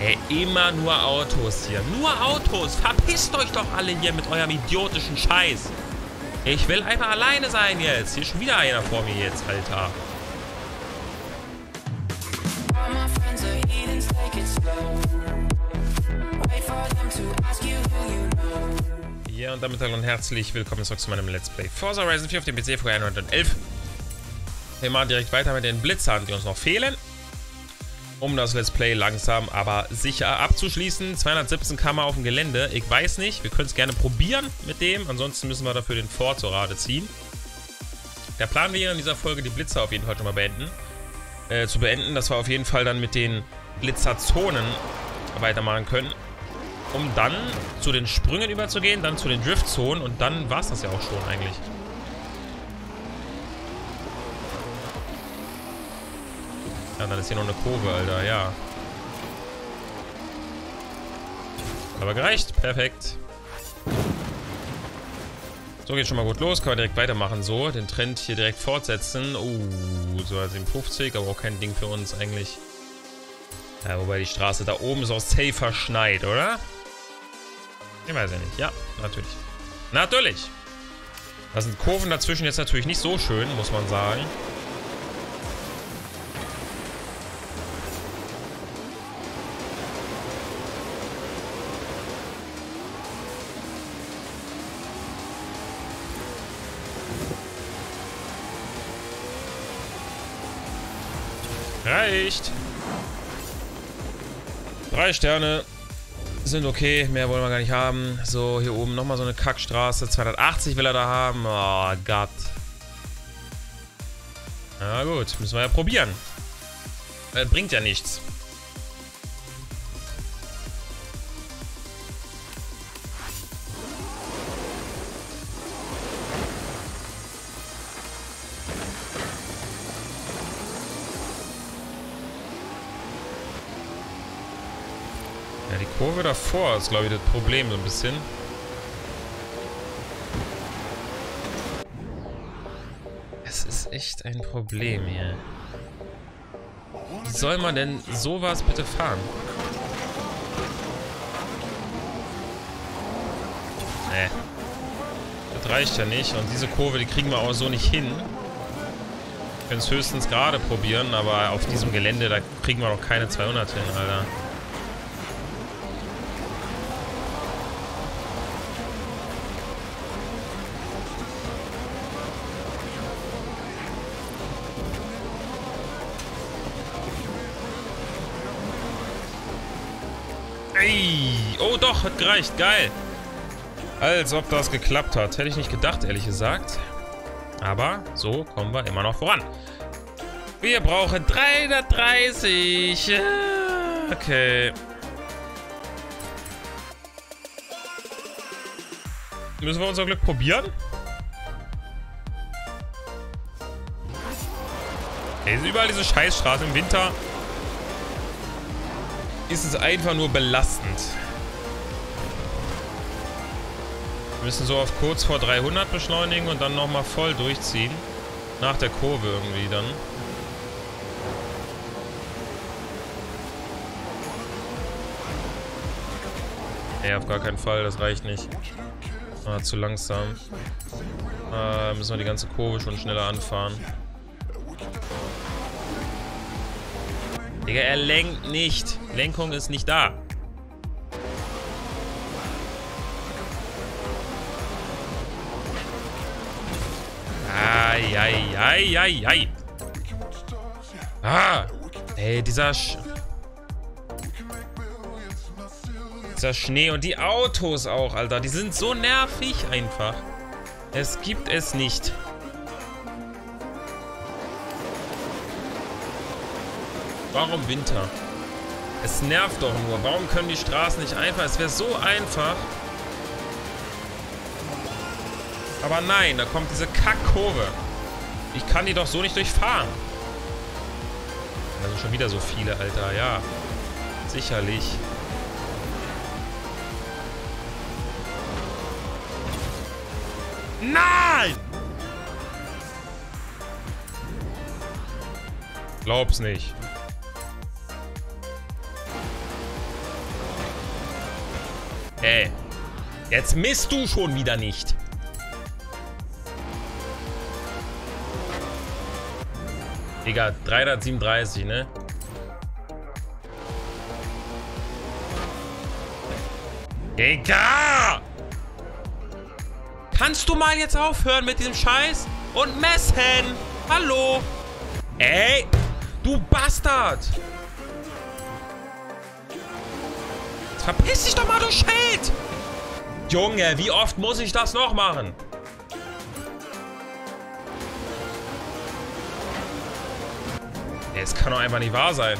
Ey, immer nur Autos hier. Nur Autos. Verpisst euch doch alle hier mit eurem idiotischen Scheiß. Ich will einfach alleine sein jetzt. Hier ist schon wieder einer vor mir jetzt, Alter. Ja, und damit hallo und herzlich willkommen zurück zu meinem Let's Play Forza Horizon 4 auf dem PC vor 111. Wir machen direkt weiter mit den Blitzern, die uns noch fehlen um das Let's Play langsam, aber sicher abzuschließen. 217 Kammer auf dem Gelände. Ich weiß nicht, wir können es gerne probieren mit dem. Ansonsten müssen wir dafür den Ford zur Rate ziehen. Der Plan wäre in dieser Folge, die Blitzer auf jeden Fall schon mal beenden. Äh, zu beenden, dass wir auf jeden Fall dann mit den Blitzerzonen weitermachen können. Um dann zu den Sprüngen überzugehen, dann zu den Driftzonen und dann war es das ja auch schon eigentlich. Ja, dann ist hier noch eine Kurve, Alter. Ja. Aber gereicht. Perfekt. So geht schon mal gut los. Können wir direkt weitermachen. So, den Trend hier direkt fortsetzen. Uh, so 57, aber auch kein Ding für uns eigentlich. Ja, wobei die Straße da oben ist auch safe verschneit, oder? Ich weiß ja nicht. Ja, natürlich. Natürlich! Da sind Kurven dazwischen jetzt natürlich nicht so schön, muss man sagen. Reicht. Drei Sterne sind okay. Mehr wollen wir gar nicht haben. So, hier oben nochmal so eine Kackstraße. 280 will er da haben. Oh Gott. Na gut, müssen wir ja probieren. Das bringt ja nichts. Kurve davor ist, glaube ich, das Problem so ein bisschen. Es ist echt ein Problem hier. Wie soll man denn sowas bitte fahren? Nee. Das reicht ja nicht. Und diese Kurve, die kriegen wir auch so nicht hin. Wir können es höchstens gerade probieren, aber auf diesem Gelände, da kriegen wir noch keine 200 hin, Alter. Doch, hat gereicht. Geil. Als ob das geklappt hat. Hätte ich nicht gedacht, ehrlich gesagt. Aber so kommen wir immer noch voran. Wir brauchen 330. Okay. Müssen wir unser Glück probieren? Ey, überall diese Scheißstraßen im Winter ist es einfach nur belastend. Wir müssen so auf kurz vor 300 beschleunigen und dann nochmal voll durchziehen. Nach der Kurve irgendwie dann. Nee, auf gar keinen Fall, das reicht nicht. Ah, zu langsam. Ah, müssen wir die ganze Kurve schon schneller anfahren. Digga, er lenkt nicht. Lenkung ist nicht da. Eieieiei. Ah. Ey, dieser Sch Dieser Schnee und die Autos auch, Alter. Die sind so nervig einfach. Es gibt es nicht. Warum Winter? Es nervt doch nur. Warum können die Straßen nicht einfach? Es wäre so einfach. Aber nein, da kommt diese Kackkurve. Ich kann die doch so nicht durchfahren. Also schon wieder so viele, Alter. Ja, sicherlich. Nein! Glaub's nicht. Ey. Jetzt misst du schon wieder nicht. Digga, 337, ne? Digga! Kannst du mal jetzt aufhören mit diesem Scheiß? Und messen! Hallo! Ey! Du Bastard! Verpiss dich doch mal, du Schild! Junge, wie oft muss ich das noch machen? Es kann doch einfach nicht wahr sein.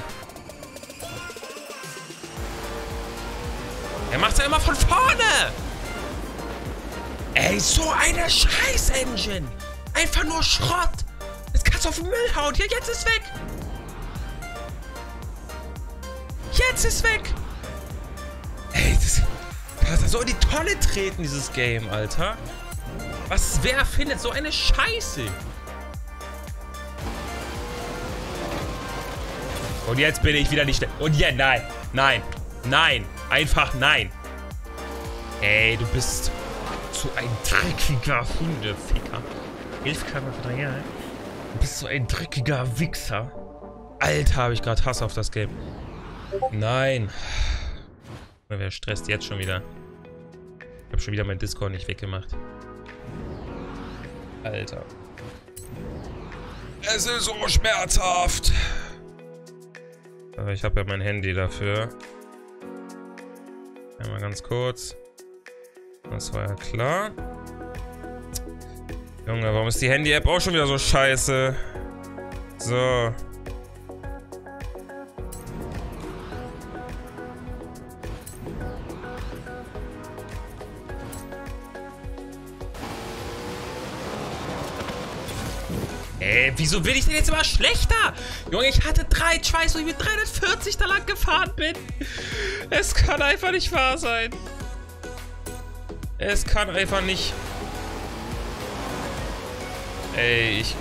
Er macht's ja immer von vorne! Ey, so eine Scheiß-Engine! Einfach nur Schrott! Jetzt kannst du auf den Müll hauen. Hier, jetzt ist weg! Jetzt ist weg! Ey, das kann das so in die Tonne treten, dieses Game, Alter. Was, wer findet so eine Scheiße? Und jetzt bin ich wieder nicht... Und ja, nein, nein, nein, einfach nein. Ey, du bist so ein dreckiger Hundeficker. 11 km für drei Jahre. Du bist so ein dreckiger Wichser. Alter, habe ich gerade Hass auf das Game. Nein. Wer stresst jetzt schon wieder? Ich habe schon wieder mein Discord nicht weggemacht. Alter. Es ist so schmerzhaft. Aber ich habe ja mein Handy dafür. Einmal ganz kurz. Das war ja klar. Junge, warum ist die Handy-App auch schon wieder so scheiße? So. Wieso will ich denn jetzt immer schlechter? Junge, ich hatte drei Tries, wo ich mit 340 da lang gefahren bin. Es kann einfach nicht wahr sein. Es kann einfach nicht... Ey, ich...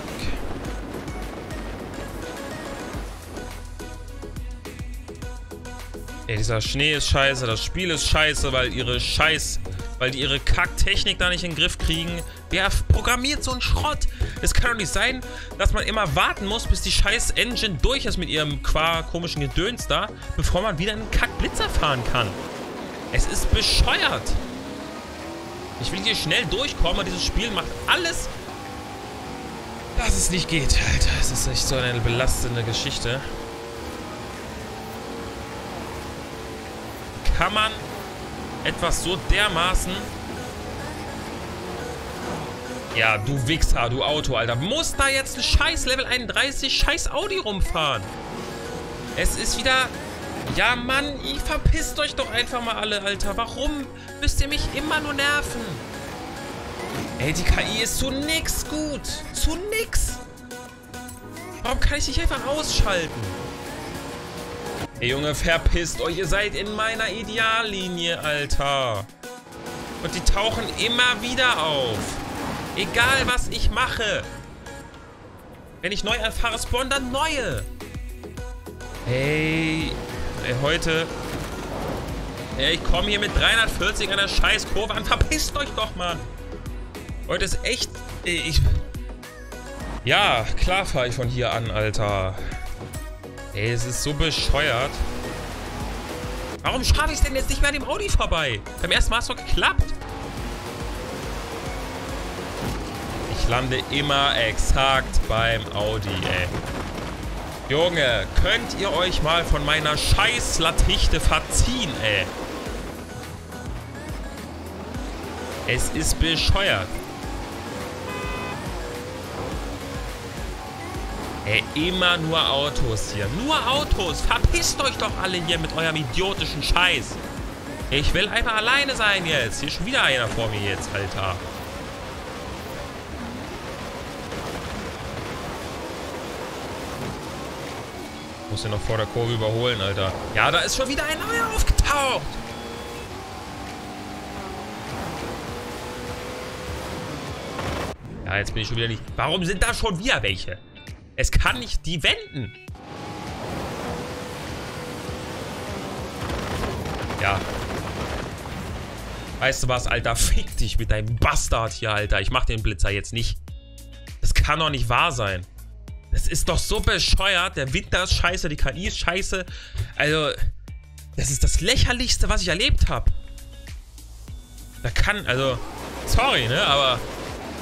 Ey, dieser Schnee ist scheiße, das Spiel ist scheiße, weil ihre Scheiß... Weil die ihre Kacktechnik da nicht in den Griff kriegen. Wer programmiert so einen Schrott? Es kann doch nicht sein, dass man immer warten muss, bis die scheiß Engine durch ist mit ihrem qua komischen Gedöns da, bevor man wieder einen Kackblitzer fahren kann. Es ist bescheuert. Ich will hier schnell durchkommen und dieses Spiel macht alles, dass es nicht geht. Alter, es ist echt so eine belastende Geschichte. Kann man etwas so dermaßen... Ja, du Wichser, du Auto, Alter. Muss da jetzt ein scheiß Level 31 scheiß Audi rumfahren? Es ist wieder... Ja, Mann, ihr verpisst euch doch einfach mal alle, Alter. Warum müsst ihr mich immer nur nerven? Ey, die KI ist zu nix gut. Zu nix. Warum kann ich dich einfach ausschalten? Ey, Junge, verpisst euch. Ihr seid in meiner Ideallinie, Alter. Und die tauchen immer wieder auf. Egal, was ich mache. Wenn ich neu erfahre, spawnen dann neue. Hey, ey, heute... Ey, ich komme hier mit 340 an der scheiß Kurve an. Verpisst euch doch, Mann. Heute ist echt... Ich... Ja, klar fahre ich von hier an, Alter. Ey, es ist so bescheuert. Warum schaffe ich es denn jetzt nicht mehr an dem Audi vorbei? Beim ersten Mal hat es doch geklappt. Ich lande immer exakt beim Audi, ey. Junge, könnt ihr euch mal von meiner scheiß Latichte verziehen, ey. Es ist bescheuert. Ey, immer nur Autos hier. Nur Autos. Verpisst euch doch alle hier mit eurem idiotischen Scheiß. Ich will einfach alleine sein jetzt. Hier ist schon wieder einer vor mir jetzt, Alter. Muss ihn noch vor der Kurve überholen, Alter. Ja, da ist schon wieder ein neuer aufgetaucht. Ja, jetzt bin ich schon wieder nicht... Warum sind da schon wieder welche? Es kann nicht die wenden. Ja. Weißt du was, Alter? Fick dich mit deinem Bastard hier, Alter. Ich mach den Blitzer jetzt nicht. Das kann doch nicht wahr sein. Das ist doch so bescheuert. Der Winter ist scheiße, die KI ist scheiße. Also, das ist das lächerlichste, was ich erlebt habe. Da kann, also, sorry, ne, aber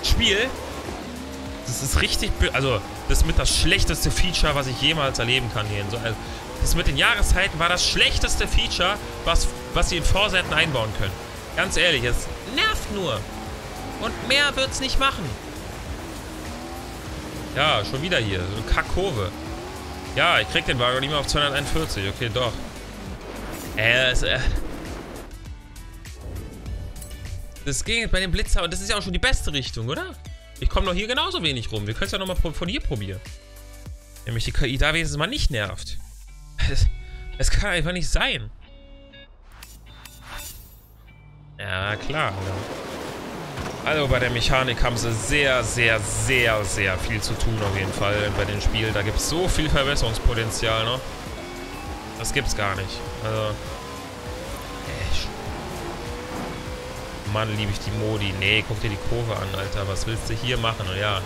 Spiel, das ist richtig, also, das ist mit das schlechteste Feature, was ich jemals erleben kann hier. So, also, das mit den Jahreszeiten war das schlechteste Feature, was, was sie in Vorsäten einbauen können. Ganz ehrlich, es nervt nur. Und mehr wird's nicht machen. Ja, schon wieder hier. So eine Kackkurve. Ja, ich krieg den Wagen nicht mehr auf 241. Okay, doch. Äh, es, äh. Das ging bei dem Blitzer und das ist ja auch schon die beste Richtung, oder? Ich komme noch hier genauso wenig rum. Wir können es ja nochmal von hier probieren. Nämlich die KI da wenigstens mal nicht nervt. Es kann einfach nicht sein. Ja, klar. Ja. Also bei der Mechanik haben sie sehr, sehr, sehr, sehr viel zu tun auf jeden Fall bei den Spielen. Da gibt es so viel Verbesserungspotenzial noch. Das gibt's gar nicht. Also. Mann, liebe ich die Modi. Nee, guck dir die Kurve an, Alter. Was willst du hier machen? Und ja.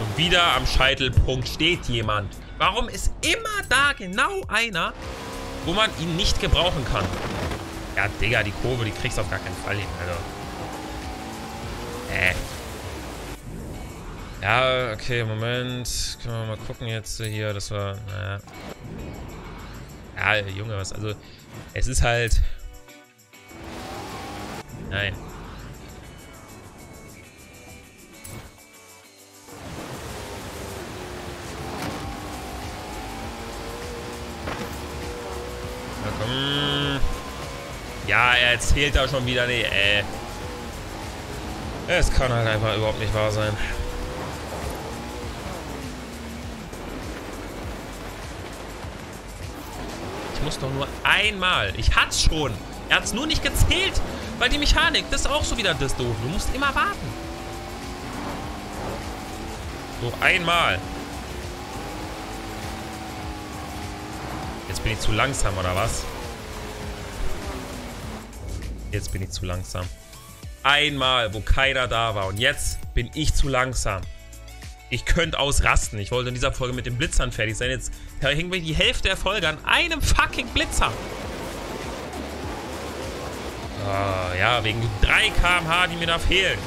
Und wieder am Scheitelpunkt steht jemand. Warum ist immer da genau einer, wo man ihn nicht gebrauchen kann? Ja, Digga, die Kurve, die kriegst du auf gar keinen Fall hin, also. Äh. Ja, okay, Moment. Können wir mal gucken jetzt hier. Das war, naja. Ja, Junge, was, also. Es ist halt. Nein. Er erzählt da schon wieder, nee, äh. Es kann halt einfach überhaupt nicht wahr sein. Ich muss doch nur einmal. Ich hat's schon. Er hat's nur nicht gezählt, weil die Mechanik, das ist auch so wieder das doof. Du musst immer warten. So, einmal. Jetzt bin ich zu langsam, oder was? Jetzt bin ich zu langsam. Einmal, wo keiner da war. Und jetzt bin ich zu langsam. Ich könnte ausrasten. Ich wollte in dieser Folge mit den Blitzern fertig sein. Jetzt hängen wir die Hälfte der Folge an einem fucking Blitzer. Oh, ja, wegen 3 km/h, die mir da fehlen.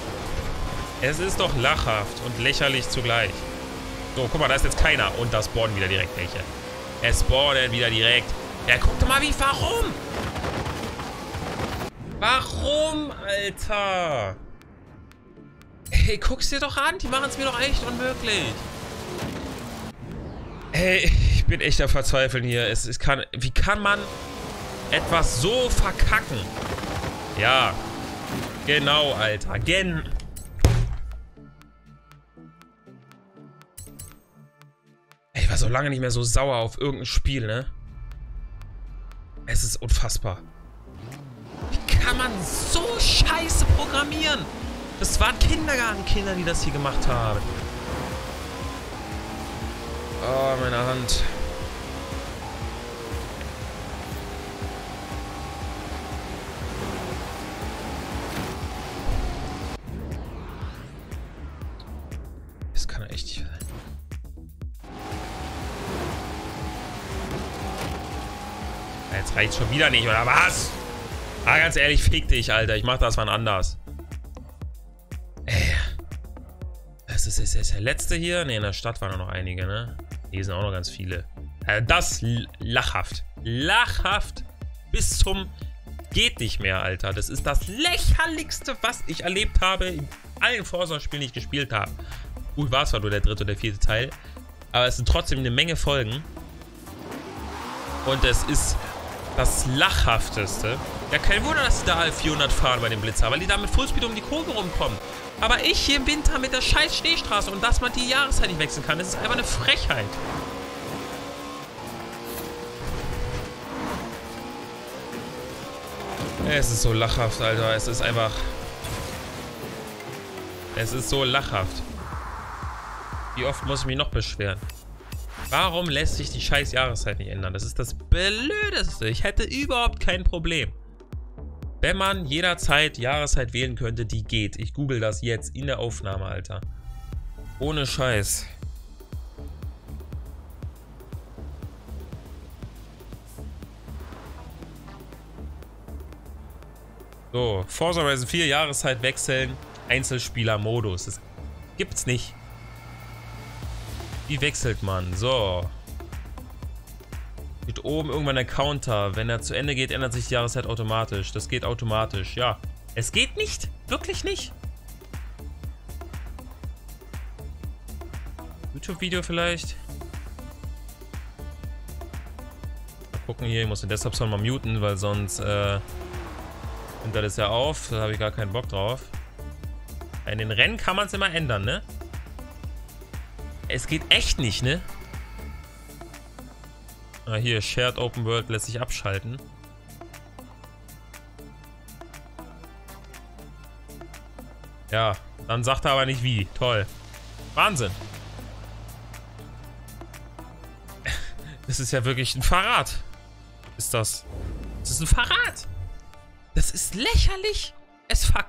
Es ist doch lachhaft und lächerlich zugleich. So, guck mal, da ist jetzt keiner. Und da spawnen wieder direkt welche. Es spawnen wieder direkt. Ja, guck doch mal, wie, warum? Warum, Alter? Hey, guck's dir doch an. Die machen es mir doch echt unmöglich. Hey, ich bin echt am Verzweifeln hier. Es, es kann, wie kann man etwas so verkacken? Ja. Genau, Alter. Gen. Ich war so lange nicht mehr so sauer auf irgendein Spiel, ne? Es ist unfassbar kann man so scheiße programmieren? Das waren Kindergartenkinder, die das hier gemacht haben. Oh, meine Hand. Das kann echt nicht sein. Jetzt reicht schon wieder nicht, oder was? Ah, ganz ehrlich, fick dich, Alter. Ich mach das wann anders. Ey. Das ist, ist, ist der letzte hier? Ne, in der Stadt waren noch einige, ne? Hier sind auch noch ganz viele. Äh, das lachhaft. Lachhaft. Bis zum geht nicht mehr, Alter. Das ist das lächerlichste, was ich erlebt habe in allen Forza-Spielen, die ich gespielt habe. Gut, war zwar nur der dritte oder der vierte Teil. Aber es sind trotzdem eine Menge Folgen. Und es ist das Lachhafteste. Ja, kein Wunder, dass sie da 400 fahren bei dem Blitzer, weil die da mit Fullspeed um die Kurve rumkommen. Aber ich hier im Winter mit der scheiß Stehstraße und dass man die Jahreszeit nicht wechseln kann, das ist einfach eine Frechheit. Es ist so lachhaft, Alter. Es ist einfach... Es ist so lachhaft. Wie oft muss ich mich noch beschweren? Warum lässt sich die scheiß Jahreszeit nicht ändern? Das ist das Blödeste. Ich hätte überhaupt kein Problem. Wenn man jederzeit Jahreszeit wählen könnte, die geht. Ich google das jetzt in der Aufnahme, Alter. Ohne Scheiß. So, Forza Horizon 4, Jahreszeit wechseln, Einzelspieler-Modus. Das gibt's nicht. Wie wechselt man? So. Mit oben irgendwann der Counter. Wenn er zu Ende geht, ändert sich die Jahreszeit automatisch. Das geht automatisch, ja. Es geht nicht. Wirklich nicht. YouTube-Video vielleicht? Mal gucken hier. Ich muss den Desktop-Sound mal muten, weil sonst... Äh Nimmt das ja auf. Da habe ich gar keinen Bock drauf. In den Rennen kann man es immer ändern, ne? Es geht echt nicht, ne? Ah, hier, Shared Open World lässt sich abschalten. Ja, dann sagt er aber nicht wie. Toll. Wahnsinn. Das ist ja wirklich ein Verrat. Ist das. Das ist ein Verrat. Das ist lächerlich. Es fuck.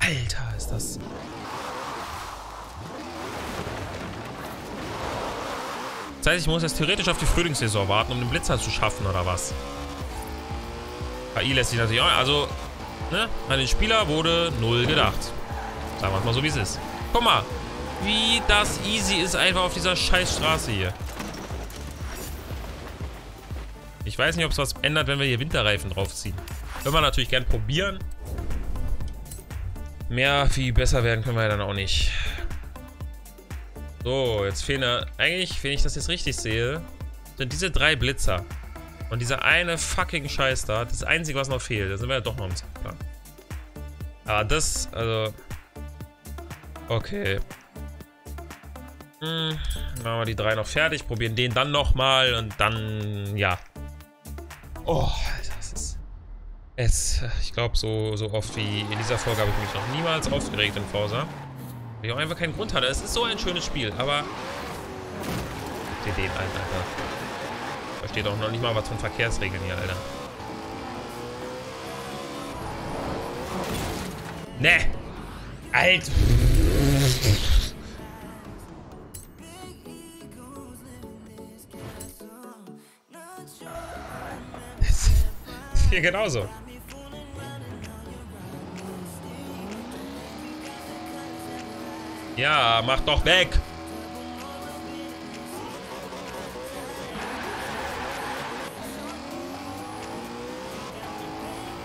Alter, ist das... Das heißt, ich muss jetzt theoretisch auf die Frühlingssaison warten, um den Blitzer zu schaffen, oder was? KI lässt sich natürlich auch... Also, ne? An den Spieler wurde null gedacht. Sagen wir es mal so, wie es ist. Guck mal, wie das easy ist einfach auf dieser scheiß Straße hier. Ich weiß nicht, ob es was ändert, wenn wir hier Winterreifen draufziehen. Können wir natürlich gern probieren. Mehr, viel besser werden können wir ja dann auch nicht. So, jetzt fehlen. Eigentlich, wenn ich das jetzt richtig sehe, sind diese drei Blitzer. Und dieser eine fucking Scheiß da, das Einzige, was noch fehlt. Da sind wir ja doch noch im Zeitplan. Aber das, also... Okay. Hm, machen wir die drei noch fertig, probieren den dann nochmal und dann, ja. Oh, es, ich glaube, so, so oft wie in dieser Folge habe ich mich noch niemals aufgeregt in Forza. Weil ich auch einfach keinen Grund hatte. Es ist so ein schönes Spiel, aber... Dir den ein, Alter. Da steht auch noch nicht mal was von Verkehrsregeln hier, Alter. Ne! Alt! Hier genauso. Ja, mach doch weg.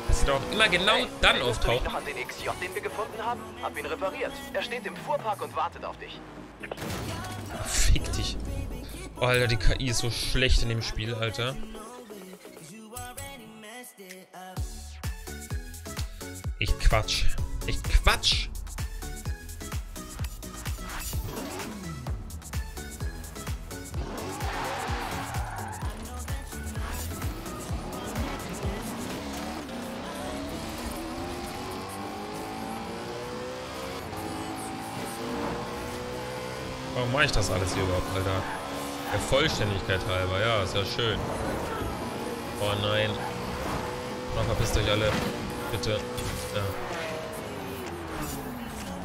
Dass sie doch immer genau hey, dann auftaucht. noch an den XJ, den wir gefunden haben? Hab ihn repariert. Er steht im Fuhrpark und wartet auf dich. Fick dich. Oh, Alter, die KI ist so schlecht in dem Spiel, Alter. Echt Quatsch. Echt Quatsch. Ich das alles hier überhaupt, Alter? Der Vollständigkeit halber, ja, ist ja schön. Oh nein. Mal verpisst euch alle. Bitte.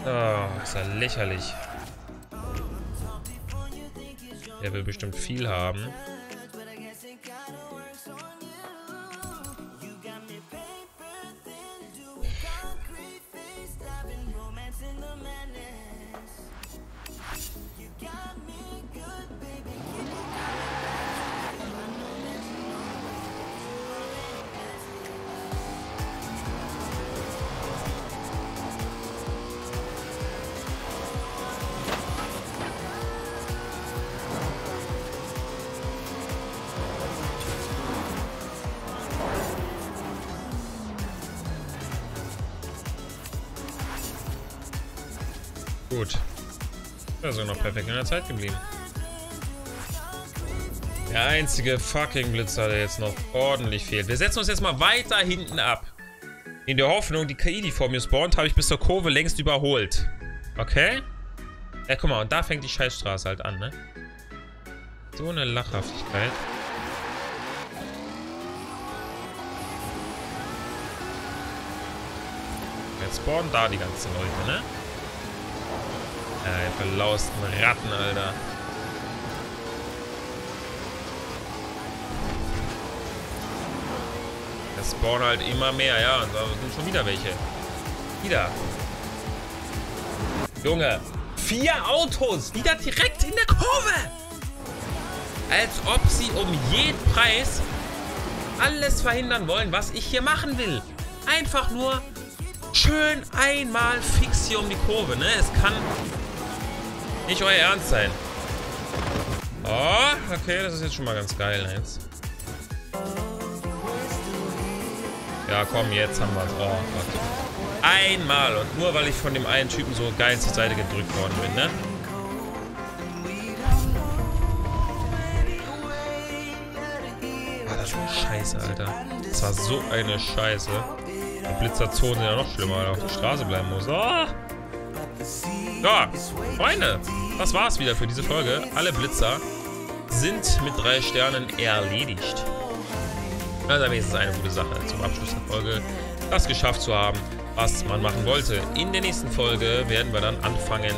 Ja. Oh, ist ja lächerlich. Der will bestimmt viel haben. Gut. Also noch perfekt in der Zeit geblieben. Der einzige fucking Blitzer, der jetzt noch ordentlich fehlt. Wir setzen uns jetzt mal weiter hinten ab. In der Hoffnung, die KI, die vor mir spawnt, habe ich bis zur Kurve längst überholt. Okay? Ja, guck mal, und da fängt die Scheißstraße halt an, ne? So eine Lachhaftigkeit. Jetzt spawnen da die ganzen Leute, ne? Ja, ihr verlausten Ratten, Alter. Es spawnen halt immer mehr, ja. Und da sind schon wieder welche. Wieder. Junge. Vier Autos. Wieder direkt in der Kurve. Als ob sie um jeden Preis alles verhindern wollen, was ich hier machen will. Einfach nur schön einmal fix hier um die Kurve, ne? Es kann nicht euer Ernst sein. Oh, okay, das ist jetzt schon mal ganz geil, jetzt. Ja, komm, jetzt haben wir es. Oh Gott. Einmal. Und nur weil ich von dem einen Typen so geil zur Seite gedrückt worden bin, ne? Alter, Scheiße, Alter. Das war so eine Scheiße. Die Blitzerzone sind ja noch schlimmer, weil er auf der Straße bleiben muss. Oh. Ja, Freunde, das war's wieder für diese Folge. Alle Blitzer sind mit drei Sternen erledigt. Also wenigstens eine gute Sache zum Abschluss der Folge, das geschafft zu haben, was man machen wollte. In der nächsten Folge werden wir dann anfangen,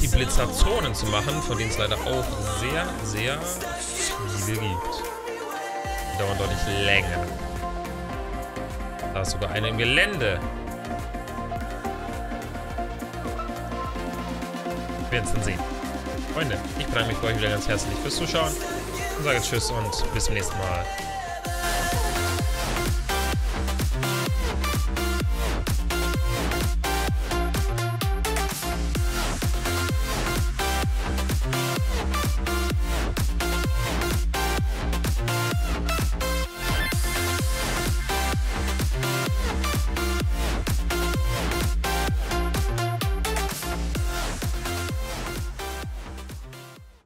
die Blitzerzonen zu machen, von denen es leider auch sehr, sehr viele gibt. Die dauern deutlich länger. Da ist sogar eine im Gelände. Wir werden es dann sehen. Freunde, ich bedanke mich bei euch wieder ganz herzlich fürs Zuschauen und sage Tschüss und bis zum nächsten Mal.